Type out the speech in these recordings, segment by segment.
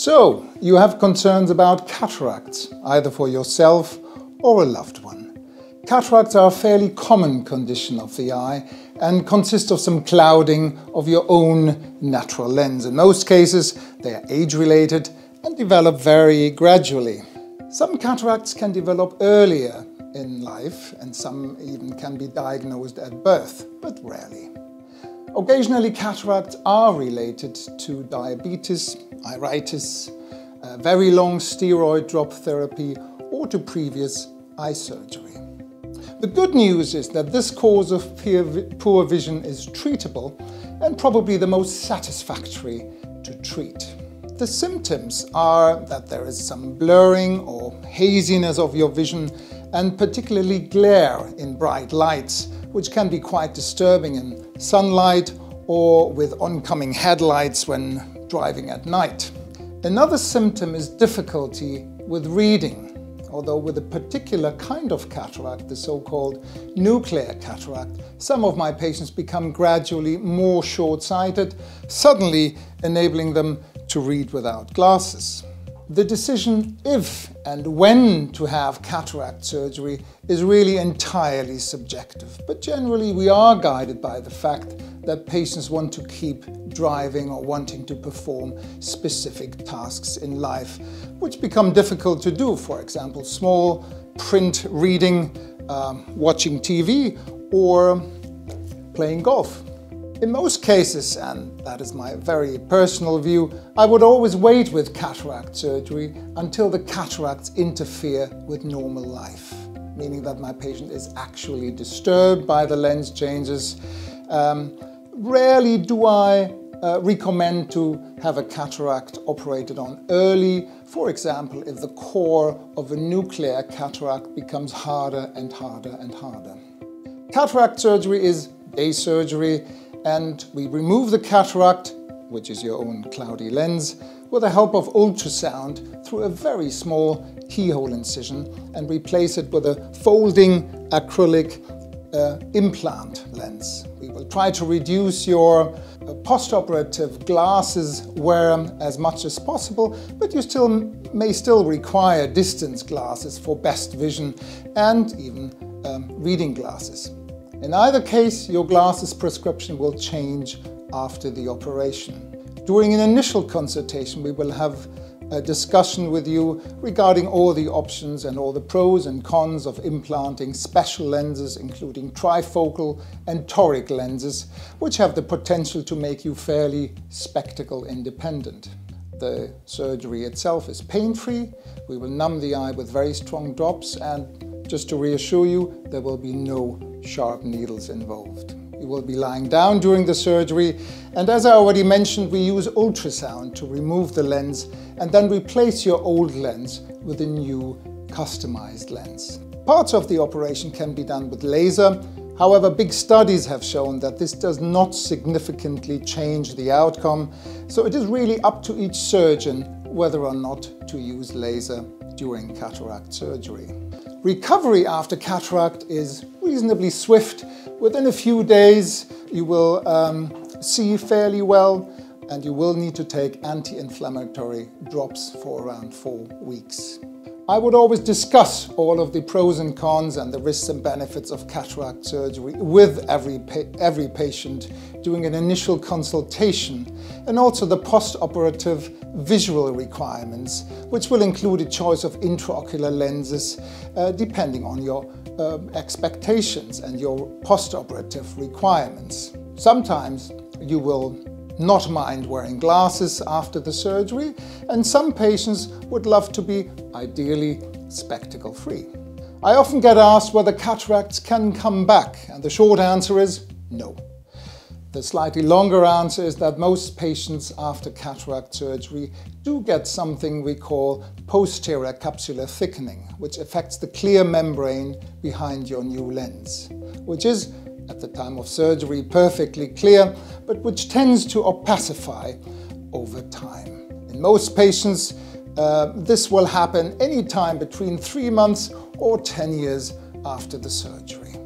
So, you have concerns about cataracts, either for yourself or a loved one. Cataracts are a fairly common condition of the eye and consist of some clouding of your own natural lens. In most cases, they are age-related and develop very gradually. Some cataracts can develop earlier in life and some even can be diagnosed at birth, but rarely. Occasionally cataracts are related to diabetes, iritis, very long steroid drop therapy or to previous eye surgery. The good news is that this cause of poor vision is treatable and probably the most satisfactory to treat. The symptoms are that there is some blurring or haziness of your vision and particularly glare in bright lights, which can be quite disturbing in sunlight or with oncoming headlights when driving at night. Another symptom is difficulty with reading although with a particular kind of cataract, the so-called nuclear cataract, some of my patients become gradually more short-sighted, suddenly enabling them to read without glasses. The decision if and when to have cataract surgery is really entirely subjective, but generally we are guided by the fact that patients want to keep driving or wanting to perform specific tasks in life, which become difficult to do, for example, small print reading, um, watching TV, or playing golf. In most cases, and that is my very personal view, I would always wait with cataract surgery until the cataracts interfere with normal life, meaning that my patient is actually disturbed by the lens changes. Um, rarely do I uh, recommend to have a cataract operated on early, for example, if the core of a nuclear cataract becomes harder and harder and harder. Cataract surgery is day surgery and we remove the cataract, which is your own cloudy lens, with the help of ultrasound through a very small keyhole incision and replace it with a folding acrylic uh, implant lens. Will try to reduce your uh, postoperative glasses wear as much as possible, but you still may still require distance glasses for best vision and even um, reading glasses. In either case, your glasses prescription will change after the operation. During an initial consultation, we will have a discussion with you regarding all the options and all the pros and cons of implanting special lenses, including trifocal and toric lenses, which have the potential to make you fairly spectacle independent. The surgery itself is pain-free. We will numb the eye with very strong drops and just to reassure you, there will be no sharp needles involved. You will be lying down during the surgery and as I already mentioned, we use ultrasound to remove the lens and then replace your old lens with a new customized lens. Parts of the operation can be done with laser, However, big studies have shown that this does not significantly change the outcome, so it is really up to each surgeon whether or not to use laser during cataract surgery. Recovery after cataract is reasonably swift. Within a few days, you will um, see fairly well and you will need to take anti-inflammatory drops for around four weeks. I would always discuss all of the pros and cons and the risks and benefits of cataract surgery with every, pa every patient doing an initial consultation and also the post-operative visual requirements, which will include a choice of intraocular lenses uh, depending on your uh, expectations and your post-operative requirements. Sometimes you will not mind wearing glasses after the surgery, and some patients would love to be ideally spectacle free. I often get asked whether cataracts can come back, and the short answer is no. The slightly longer answer is that most patients after cataract surgery do get something we call posterior capsular thickening, which affects the clear membrane behind your new lens, which is at the time of surgery perfectly clear, but which tends to opacify over time. In most patients, uh, this will happen anytime between three months or 10 years after the surgery.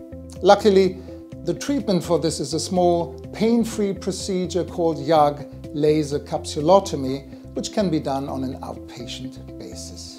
Luckily, the treatment for this is a small pain-free procedure called YAG laser capsulotomy, which can be done on an outpatient basis.